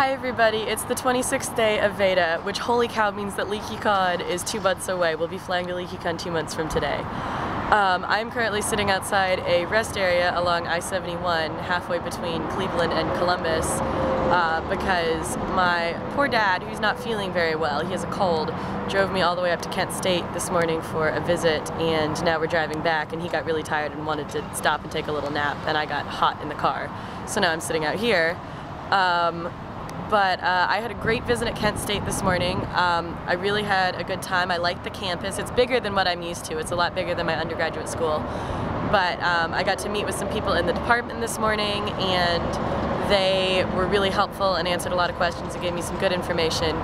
Hi everybody, it's the 26th day of Veda, which holy cow means that Leaky Con is two months away. We'll be flying to Leaky Con two months from today. Um, I'm currently sitting outside a rest area along I-71, halfway between Cleveland and Columbus, uh, because my poor dad, who's not feeling very well, he has a cold, drove me all the way up to Kent State this morning for a visit, and now we're driving back, and he got really tired and wanted to stop and take a little nap, and I got hot in the car. So now I'm sitting out here. Um, but uh, I had a great visit at Kent State this morning. Um, I really had a good time. I liked the campus. It's bigger than what I'm used to. It's a lot bigger than my undergraduate school. But um, I got to meet with some people in the department this morning and they were really helpful and answered a lot of questions and gave me some good information.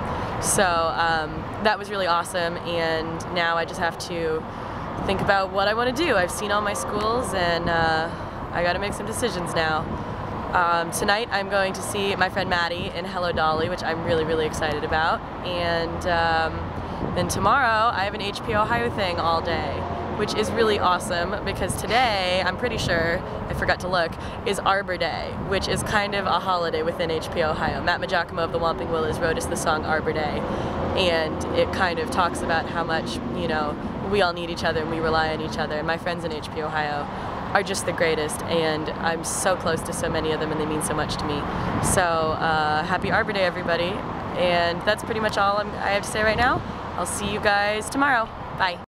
So um, that was really awesome and now I just have to think about what I want to do. I've seen all my schools and uh, I got to make some decisions now. Um, tonight I'm going to see my friend Maddie in Hello Dolly, which I'm really, really excited about. And um, then tomorrow I have an HP Ohio thing all day, which is really awesome because today, I'm pretty sure, I forgot to look, is Arbor Day, which is kind of a holiday within HP Ohio. Matt Maggiacomo of the Whomping Willows wrote us the song Arbor Day, and it kind of talks about how much, you know, we all need each other and we rely on each other. And my friends in HP Ohio are just the greatest and I'm so close to so many of them and they mean so much to me. So uh, happy Arbor Day everybody and that's pretty much all I'm, I have to say right now. I'll see you guys tomorrow. Bye.